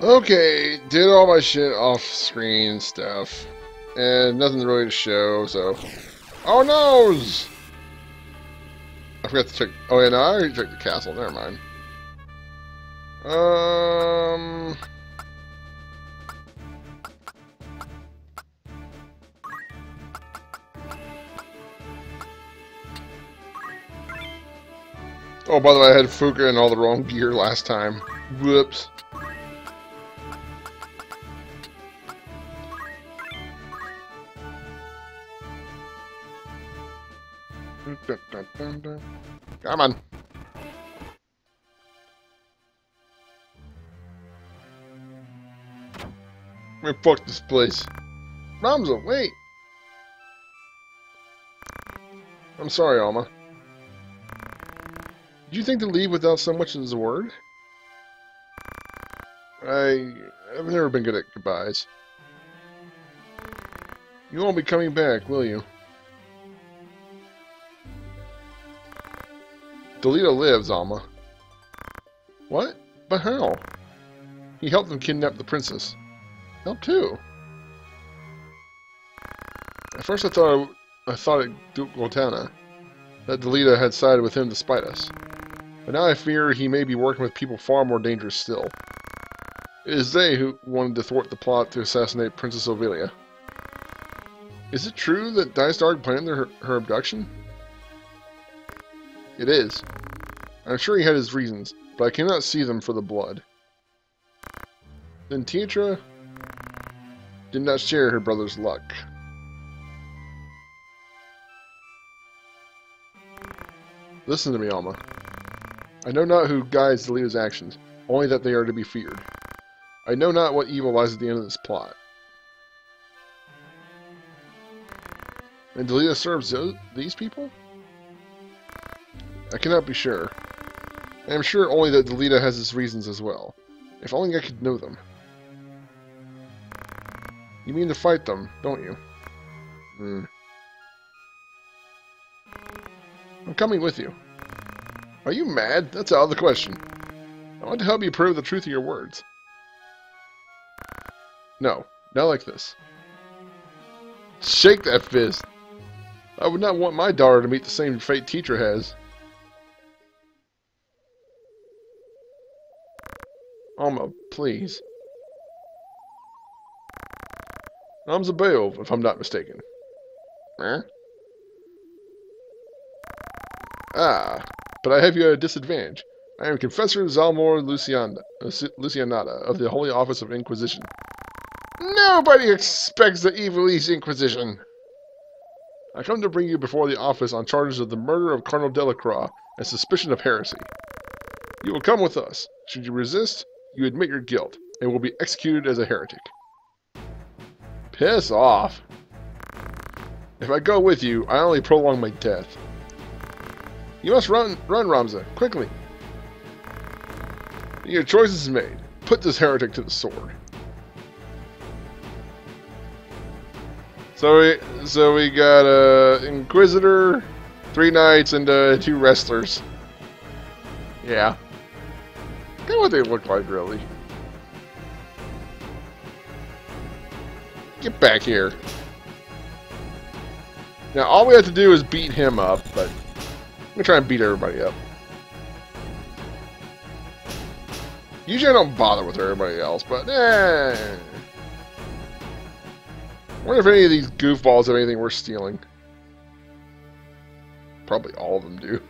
Okay, did all my shit off screen stuff. And nothing really to show, so. Oh noes! I forgot to check. Oh, yeah, no, I already checked the castle. Never mind. Um. Oh, by the way, I had Fuka in all the wrong gear last time. Whoops. Come on. Man, fuck this place. Ramza, wait. I'm sorry, Alma. Did you think to leave without so much as a word? I... I've never been good at goodbyes. You won't be coming back, will you? Delita lives, Alma. What? But how? He helped them kidnap the princess. Helped too. At first I thought I, I thought it Duke Goltanna, that Delita had sided with him to spite us. But now I fear he may be working with people far more dangerous still. It is they who wanted to thwart the plot to assassinate Princess Ovelia. Is it true that Dycedarg planned her abduction? It is. I'm sure he had his reasons, but I cannot see them for the blood. Then Tietra did not share her brother's luck. Listen to me, Alma. I know not who guides Delita's actions, only that they are to be feared. I know not what evil lies at the end of this plot. And Delita serves these people? I cannot be sure. I am sure only that Delita has his reasons as well. If only I could know them. You mean to fight them, don't you? Hmm. I'm coming with you. Are you mad? That's out of the question. I want to help you prove the truth of your words. No, not like this. Shake that fist! I would not want my daughter to meet the same fate teacher has. Alma, please. I'm Zabeov, if I'm not mistaken. Huh? Ah, but I have you at a disadvantage. I am Confessor Zalmor Luciana, uh, Lucianata of the Holy Office of Inquisition. Nobody expects the Ivalice Inquisition! I come to bring you before the office on charges of the murder of Cardinal Delacroix and suspicion of heresy. You will come with us. Should you resist, you admit your guilt and will be executed as a heretic. Piss off. If I go with you, I only prolong my death. You must run, run, Ramza, quickly. Your choice is made. Put this heretic to the sword. So we, so we got a uh, Inquisitor, three knights, and uh, two wrestlers. Yeah. Look at what they look like, really. Get back here. Now, all we have to do is beat him up, but I'm gonna try and beat everybody up. Usually I don't bother with everybody else, but eh. I wonder if any of these goofballs have anything worth stealing. Probably all of them do.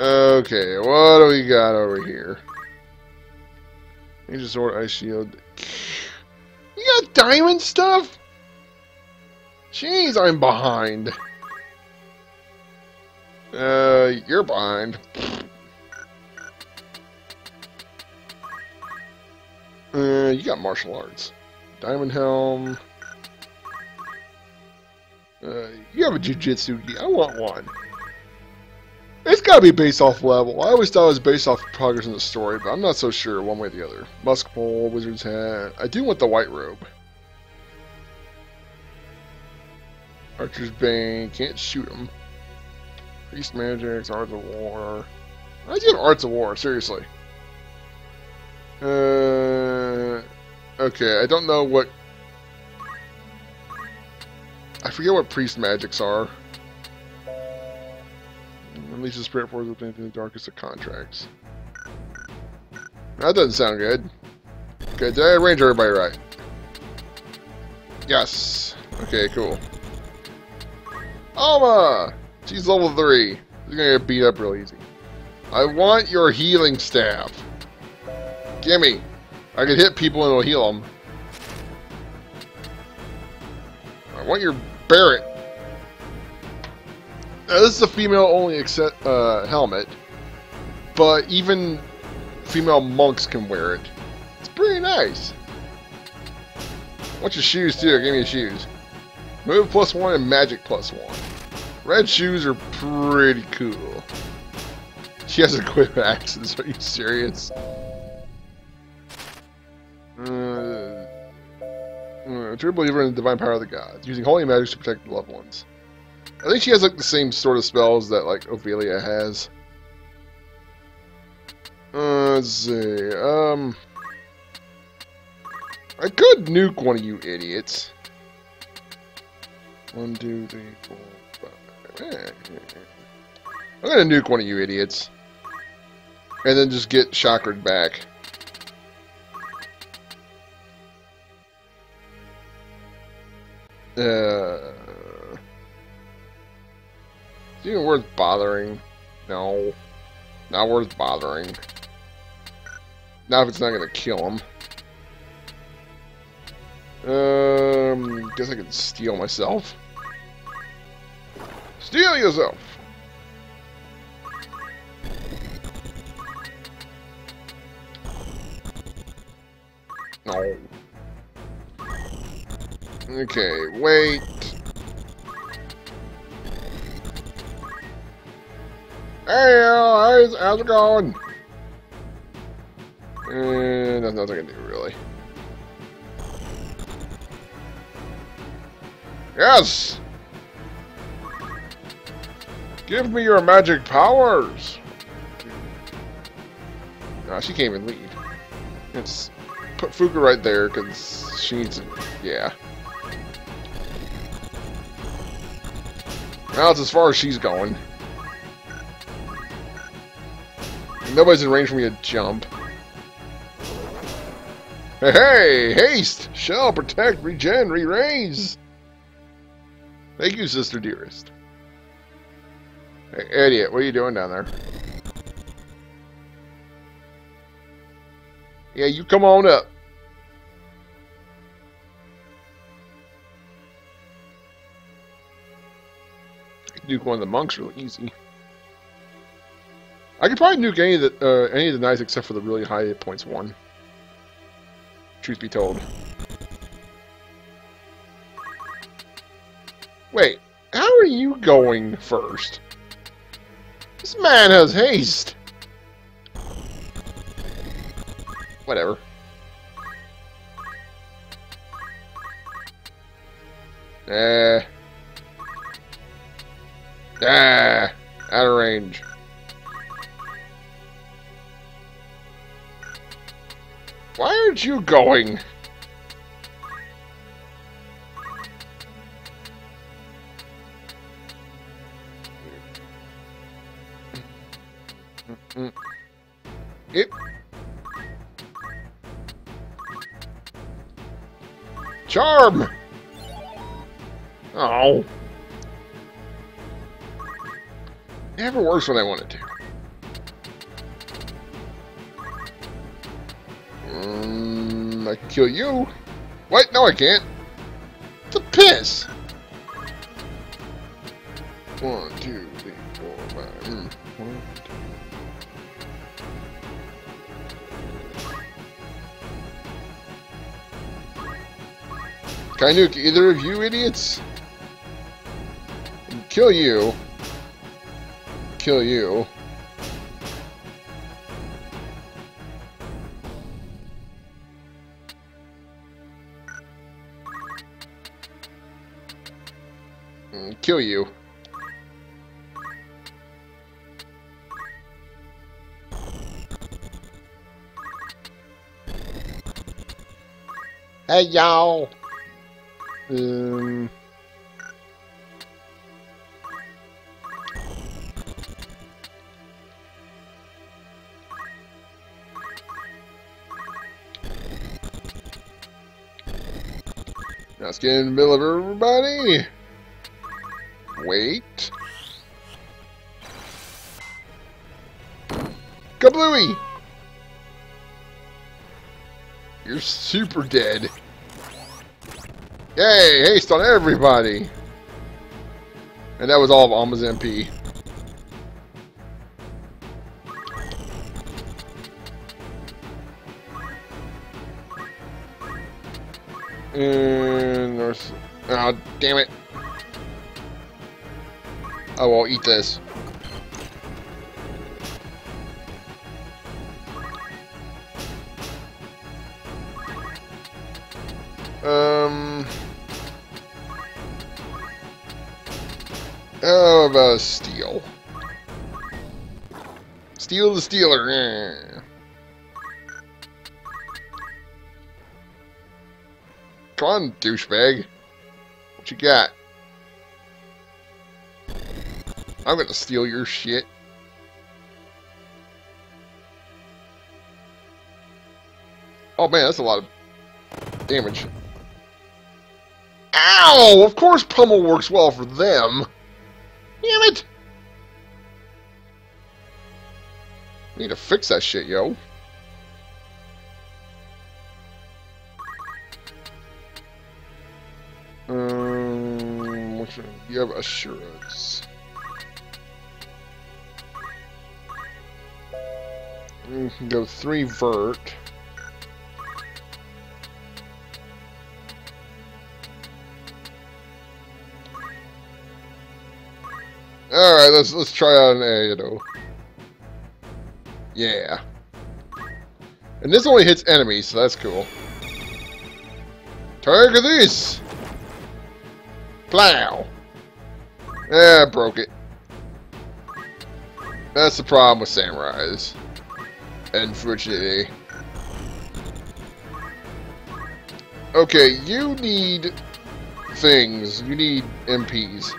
Okay, what do we got over here? Ninja Sword, Ice Shield. You got diamond stuff? Jeez, I'm behind. Uh, you're behind. Uh, you got martial arts. Diamond Helm. Uh, you have a Jiu-Jitsu gi. I want one. It's gotta be based off level. I always thought it was based off progress in the story, but I'm not so sure one way or the other. Musk pole, wizard's hat. I do want the white robe. Archer's Bane, can't shoot him. Priest Magics, Arts of War. I do Arts of War, seriously. Uh, okay, I don't know what... I forget what priest magics are. Unleashes spirit force with anything the darkest of contracts. That doesn't sound good. Okay, did I arrange everybody right? Yes. Okay, cool. Alma! She's level 3. She's gonna get beat up real easy. I want your healing staff. Gimme. I can hit people and it'll heal them. I want your Barret. Now, this is a female-only uh, helmet, but even female monks can wear it. It's pretty nice. Want your shoes, too. Give me your shoes. Move plus one and magic plus one. Red shoes are pretty cool. She has a quick axes. Are you serious? Uh, uh, true believer in the divine power of the gods, using holy magic to protect loved ones. I think she has like the same sort of spells that like Ovelia has. Uh, let's see. Um, I could nuke one of you idiots. One, two, three, four, five. I'm gonna nuke one of you idiots. And then just get chakra back. Uh, is it even worth bothering? No. Not worth bothering. Not if it's not gonna kill him. Um, guess I can steal myself. Steal yourself! No. Okay, wait. Uh, hey, how's, it going? And there's nothing I can do, really. Yes! Give me your magic powers! Nah, she can't even lead. Let's put Fuuka right there, because she needs to... Yeah. Now it's as far as she's going. Nobody's in range for me to jump. Hey! Haste! Shell, protect, regen, re-raise! Thank you, sister dearest. Hey, idiot, what are you doing down there? Yeah, you come on up. nuke one of the monks real easy. I could probably nuke any of the uh, any of the knights except for the really high hit points one. Truth be told. Wait, how are you going first? This man has haste. Whatever. Eh. Ah, out of range. Why aren't you going? It. Charm! Oh. It never works when I want it to. Can kill you. What? No, I can't. The piss. One, two, three, four, five. Mm. One, two. Can I nuke either of you idiots? Kill you kill you. Kill you. Hey, y'all. Um. Let's get in the middle of everybody. Wait. Kablooey! You're super dead. Yay! Haste on everybody! And that was all of Alma's MP. And there's... Oh, damn it. I will eat this. Um... How about steel? Steal the stealer. Come on, douchebag. What you got? I'm gonna steal your shit. Oh man, that's a lot of damage. Ow! Of course pummel works well for them. Damn it! Need to fix that shit, yo. Um? You have assurance. You can go three vert. All right, let's let's try out an A, you know. Yeah. And this only hits enemies, so that's cool. Target this! Plow! Yeah, broke it. That's the problem with samurais. Unfortunately. Okay, you need things. You need MPs.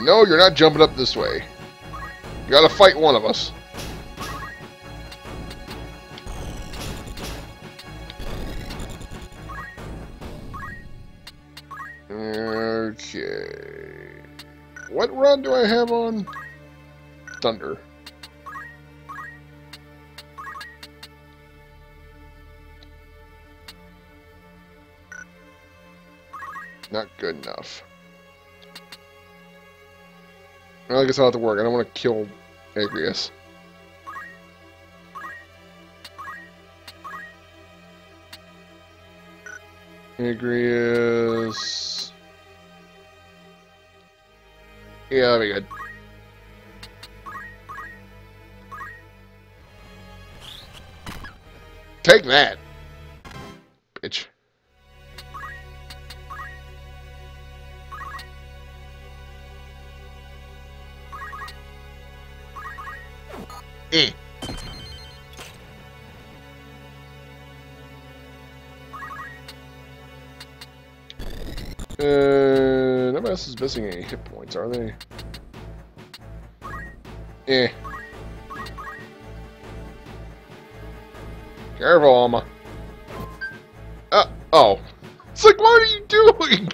No, you're not jumping up this way. You gotta fight one of us. Run do I have on? Thunder. Not good enough. Well, I guess I'll have to work. I don't want to kill Agrias. Agrias... Yeah, that'll be good. Take that, bitch. Eh. Else is missing any hit points, are they? Eh. Careful, Alma. Uh, oh. It's like, what are you doing?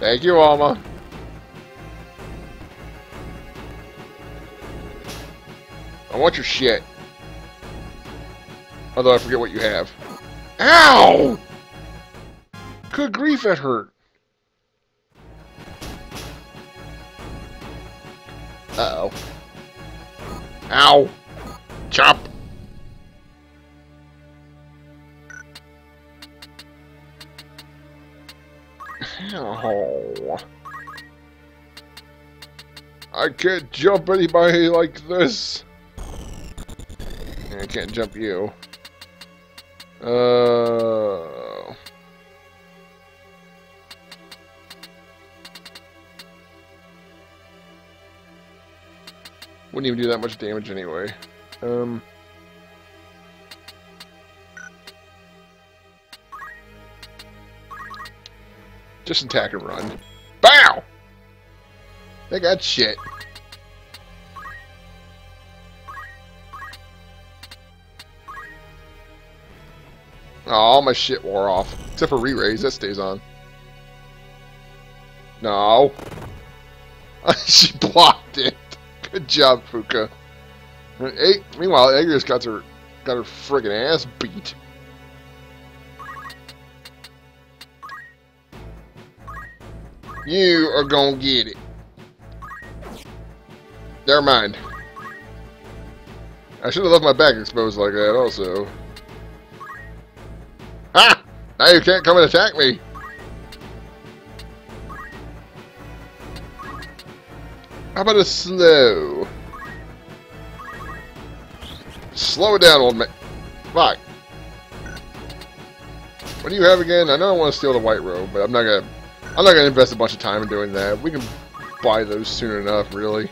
Thank you, Alma. I want your shit. Although I forget what you have. Ow! Good grief, that hurt. Uh-oh. Ow! Chop! Ow. I can't jump anybody like this. I can't jump you. Uh... Wouldn't even do that much damage anyway. Um... Just attack and run. Bow! They got shit. Oh, all my shit wore off. Except for re-raise, that stays on. No. she blocked it. Good job, Fuka. Meanwhile, Edgar's got her got her friggin' ass beat. You are gonna get it. Never mind. I should have left my back exposed like that also. Ha! Now you can't come and attack me. How about a slow? Uh, slow it down, old man. Fuck. What do you have again? I know I want to steal the white robe, but I'm not gonna. I'm not gonna invest a bunch of time in doing that. We can buy those soon enough, really.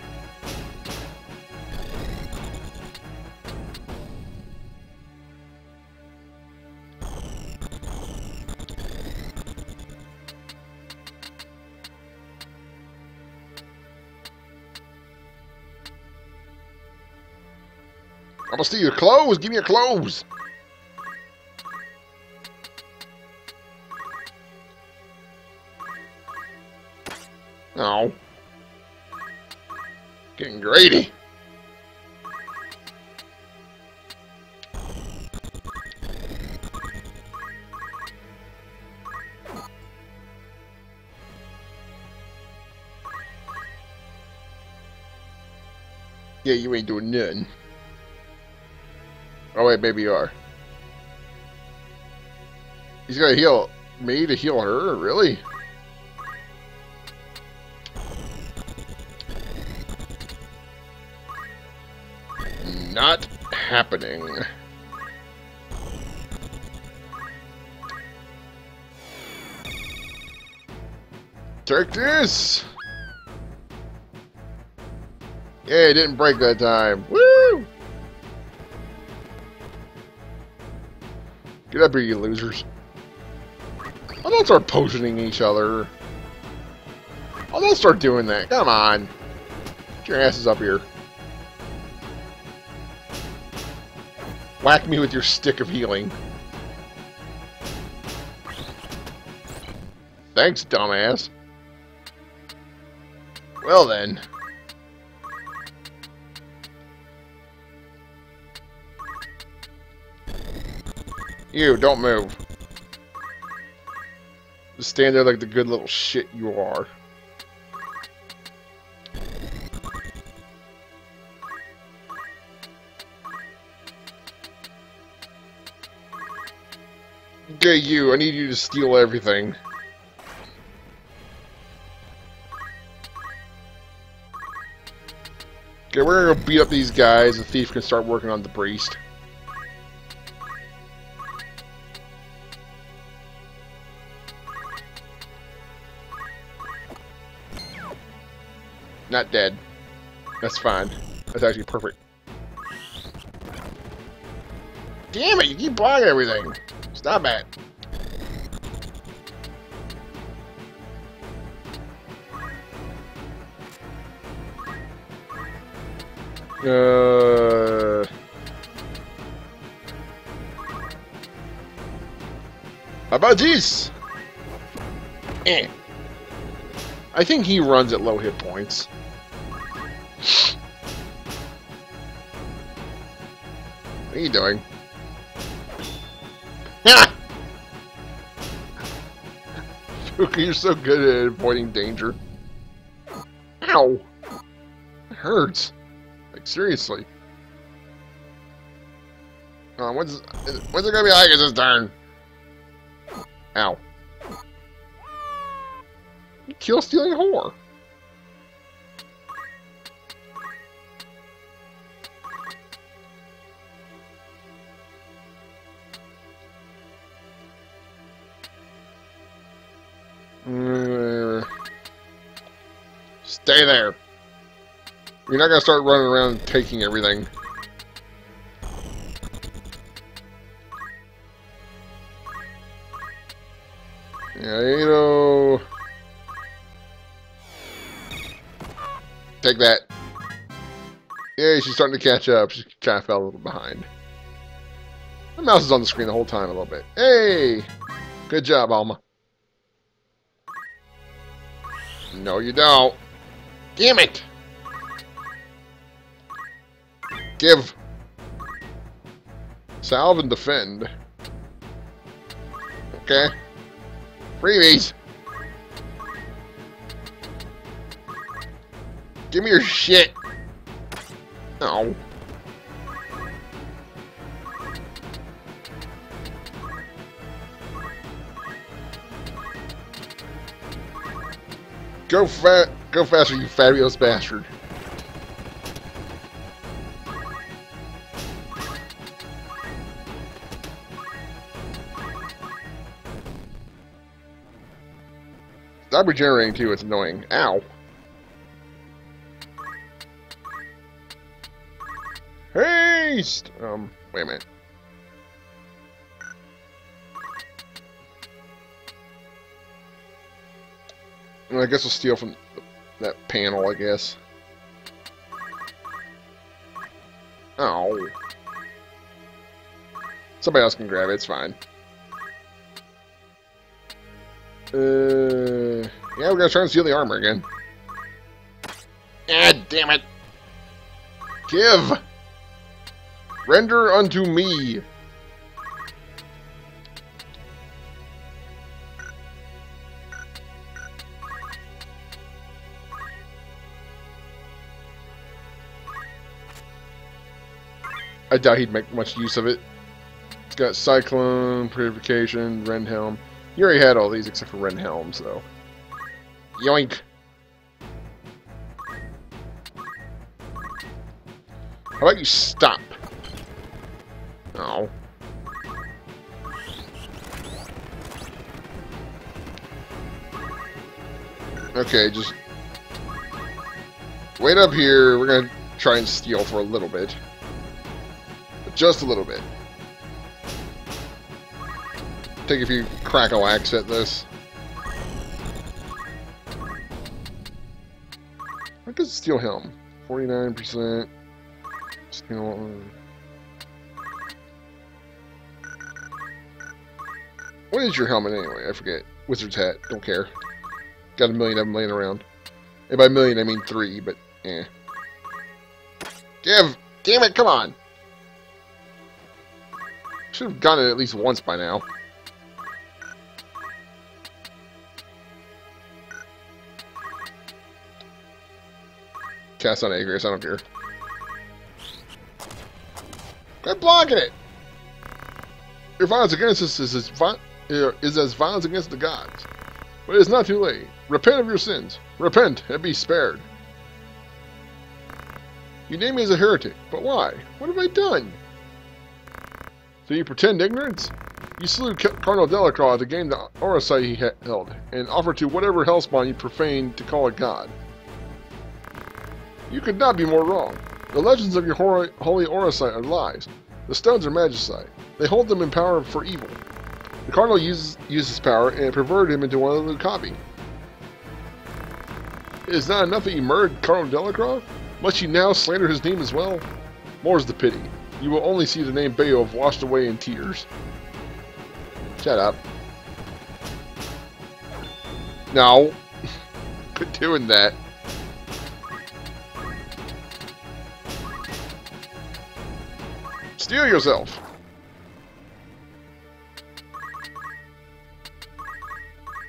Steal your clothes. Give me your clothes. Oh. Getting greedy. Yeah, you ain't doing nothing. Oh wait, maybe you are. He's gonna heal me to heal her? Really? Not happening. This! Yeah, it didn't break that time. Woo! Get up here, you losers. I don't start potioning each other. I don't start doing that. Come on. Get your asses up here. Whack me with your stick of healing. Thanks, dumbass. Well then. You, don't move. Just stand there like the good little shit you are. Okay, you, I need you to steal everything. Okay, we're gonna go beat up these guys. The thief can start working on the priest. Not dead. That's fine. That's actually perfect. Damn it, you keep blocking everything. Stop it. Uh... How about this? Eh. I think he runs at low hit points. Are you doing? Ah! you're so good at avoiding danger. Ow! It hurts. Like, seriously. Uh, when's, when's it gonna be like this turn? Ow. Kill stealing whore. Stay there. You're not gonna start running around and taking everything. Yeah, you know. Take that. Yeah, she's starting to catch up. She kind of fell a little behind. The mouse is on the screen the whole time a little bit. Hey! Good job, Alma. No, you don't. Damn it! Give. Salve and defend. Okay. Freebies! Give me your shit! No. Go fa go faster, you fabulous bastard. Stop regenerating too, it's annoying. Ow. Haste! Um, wait a minute. I guess we'll steal from that panel, I guess. Oh. Somebody else can grab it, it's fine. Uh, yeah, we're gonna try and steal the armor again. Ah, damn it! Give! Render unto me! I doubt he'd make much use of it. It's got Cyclone, Purification, Rendhelm. You already had all these except for Rendhelm, so... Yoink! How about you stop? Oh. Okay, just... Wait up here. We're gonna try and steal for a little bit. Just a little bit. Take a few crack-a-whacks at this. What does steel helm? 49%. Steel... What is your helmet anyway? I forget. Wizard's hat. Don't care. Got a million of them laying around. And by million, I mean three, but eh. Give! Damn it, come on! Should have gotten it at least once by now. Cast on Agrias, I don't care. Quit blocking it! Your violence against us is as, vi is as violence against the gods. But it is not too late. Repent of your sins. Repent and be spared. You name me as a heretic, but why? What have I done? So you pretend ignorance? You slew Cardinal Delacroix to gain the Auracite he held, and offered to whatever hellspawn you profaned to call a god. You could not be more wrong. The legends of your holy Auracite are lies. The stones are magicite. They hold them in power for evil. The Cardinal uses, uses power and perverted him into one of the Lucavi. It is not enough that you murdered Cardinal Delacroix? Must you now slander his name as well? More's the pity you will only see the name Beoulve washed away in tears. Shut up. No. Quit doing that. Steal yourself.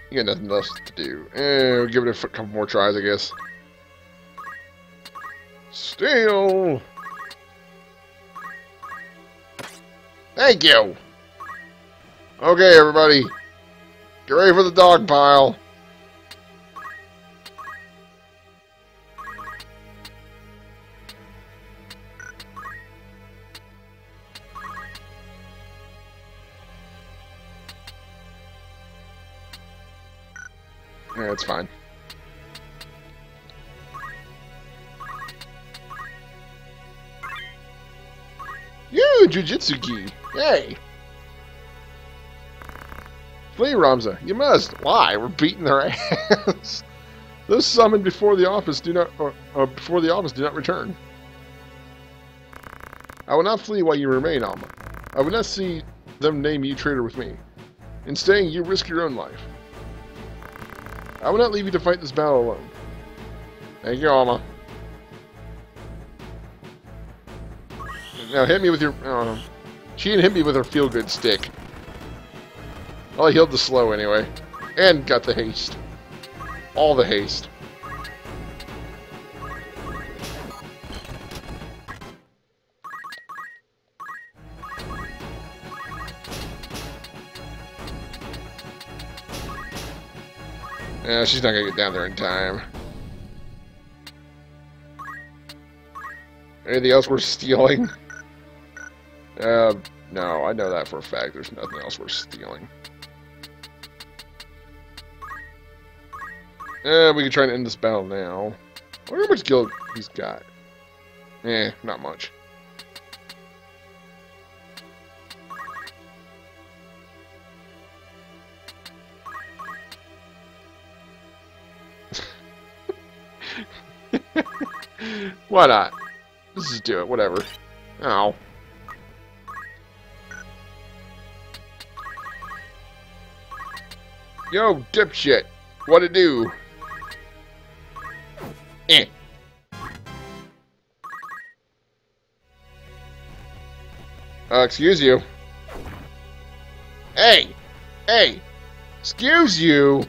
You got nothing else to do. Eh, we'll give it a couple more tries, I guess. Steal! Thank you! Okay, everybody. Get ready for the dog pile. Yeah, it's fine. You, Jujitsu Gi! Hey! Flee, Ramza. You must. Why? We're beating their ass. Those summoned before the office do not, or, or before the office do not return. I will not flee while you remain, Alma. I will not see them name you traitor with me. In staying, you risk your own life. I will not leave you to fight this battle alone. Thank you, Alma. Now hit me with your... Uh, she didn't hit me with her feel-good stick. Well, I healed the slow anyway. And got the haste. All the haste. Yeah, she's not gonna get down there in time. Anything else worth stealing? Uh, no, I know that for a fact. There's nothing else worth stealing. Eh, we can try and end this battle now. I wonder how much guild he's got. Eh, not much. Why not? Let's just do it, whatever. Ow. Yo, dipshit! What it do? Eh. Uh, excuse you. Hey! Hey! Excuse you!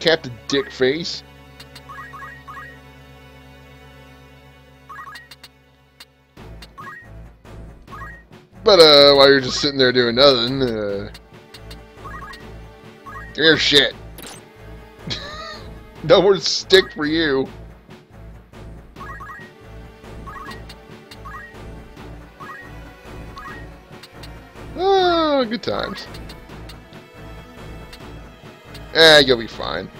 Captain Dickface. But, uh, while you're just sitting there doing nothing, uh... Shit. no more stick for you. Oh, good times. Eh, you'll be fine.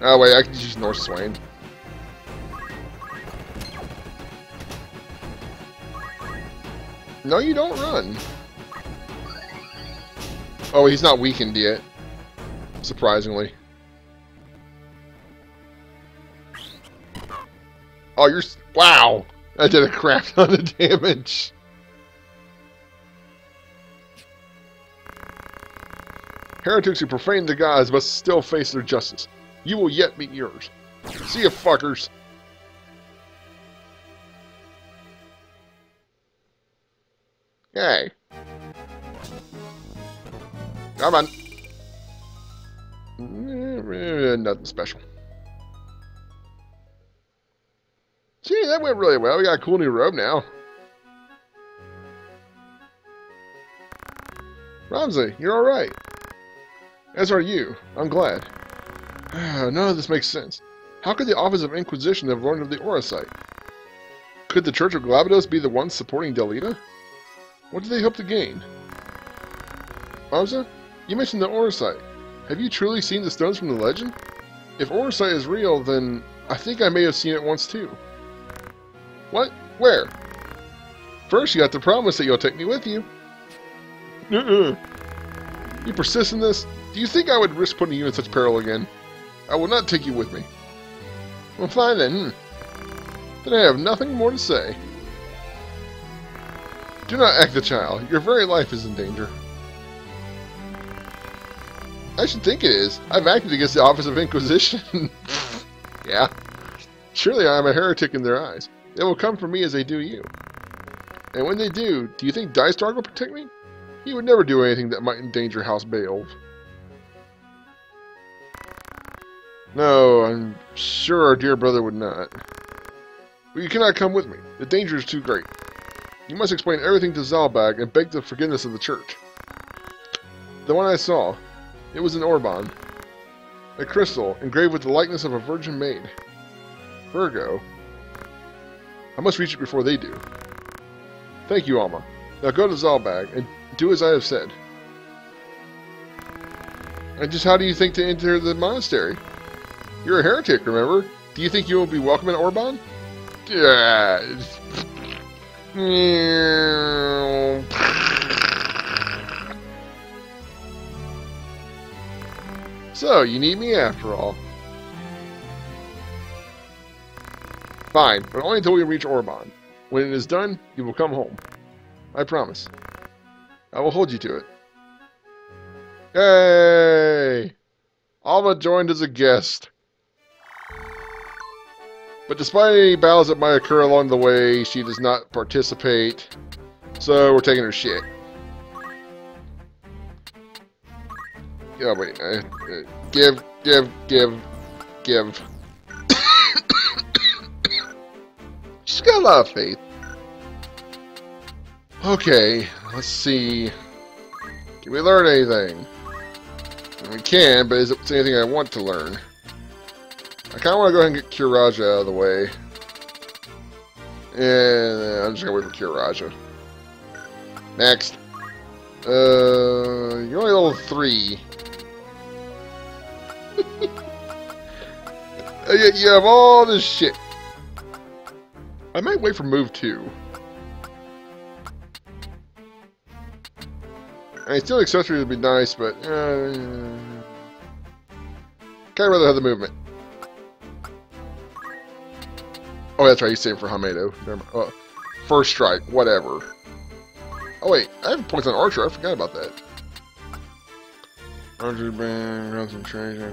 Oh wait, I can use Northswain. No, you don't run. Oh, he's not weakened yet. Surprisingly. Oh, you're... Wow! I did a crap ton of damage. Heretics who profane the gods must still face their justice. You will yet meet yours. See ya, fuckers. Yay. Come on. Mm, nothing special. Gee, that went really well. We got a cool new robe now. Ramza, you're alright. As are you. I'm glad. None of this makes sense. How could the Office of Inquisition have learned of the Auracite? Could the Church of Glabados be the ones supporting Delita? What do they hope to gain? Bowser, you mentioned the Auracite. Have you truly seen the stones from the legend? If Auracite is real, then I think I may have seen it once too. What? Where? First, you have to promise that you'll take me with you. Uh-uh. You persist in this? Do you think I would risk putting you in such peril again? I will not take you with me. Well, fine then. Hmm. Then I have nothing more to say. Do not act the child. Your very life is in danger. I should think it is. I've acted against the Office of Inquisition. yeah. Surely I am a heretic in their eyes. They will come for me as they do you. And when they do, do you think Dycedarg will protect me? He would never do anything that might endanger House Beoulve. No, I'm sure our dear brother would not. But you cannot come with me. The danger is too great. You must explain everything to Zalbag and beg the forgiveness of the church. The one I saw, it was an Orbonne. A crystal engraved with the likeness of a virgin maid. Virgo. I must reach it before they do. Thank you, Alma. Now go to Zalbag and do as I have said. And just how do you think to enter the monastery? You're a heretic, remember? Do you think you will be welcome in Orbonne? Yeah. So, you need me after all. Fine, but only until we reach Orbonne. When it is done, you will come home. I promise. I will hold you to it. Yay! Alma joined as a guest. But despite any battles that might occur along the way, she does not participate. So we're taking her shit. Yeah, wait. Uh, uh, give, give, give, give. She's got a lot of faith. Okay, let's see. Can we learn anything? We can, but is it anything I want to learn? I kind of want to go ahead and get Curaja out of the way. And I'm just going to wait for Curaja. Next. Uh, you're only level 3. you have all this shit. I might wait for move 2. I still accessories would be nice, but... Uh, kind of rather have the movement. Oh, that's right. He's saving for Hamedo. Uh, first strike. Whatever. Oh, wait. I have points on Archer. I forgot about that. Archer's Bane, concentration.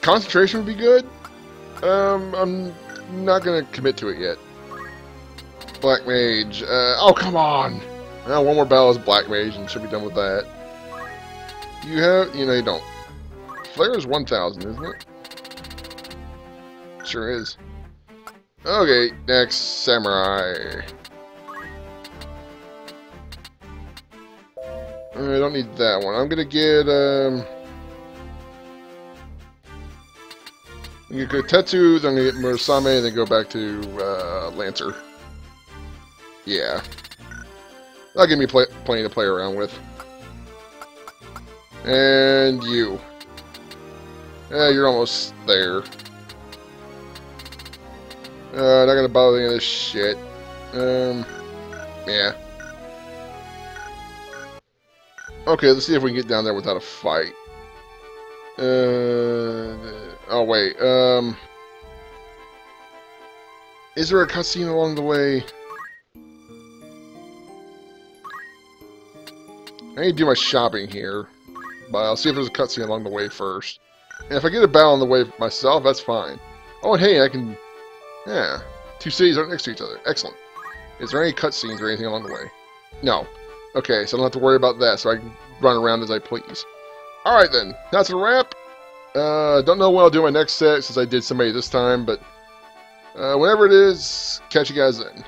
Concentration would be good. Um, I'm not to commit to it yet. Black Mage. Uh, oh, come on! Now one more battle is Black Mage and should be done with that. You have... You know, you don't. Flare is 1,000, isn't it? Sure is. Okay, next, Samurai. I don't need that one. I'm gonna get, um... I'm gonna get Tetsu, then I'm gonna get Murasame, and then go back to, uh, Lancer. Yeah. That'll give me pl plenty to play around with. And you. Yeah, you're almost there. Uh, not gonna bother any of this shit. Um, yeah. Okay, let's see if we can get down there without a fight. Uh, oh wait, um... Is there a cutscene along the way? I need to do my shopping here, but I'll see if there's a cutscene along the way first. And if I get a battle on the way myself, that's fine. Oh, and hey, I can yeah. Two cities aren't next to each other. Excellent. Is there any cutscenes or anything along the way? No. Okay, so I don't have to worry about that, so I can run around as I please. Alright then, that's a wrap. Uh, don't know when I'll do my next set since I did somebody this time, but uh, whatever it is, catch you guys then.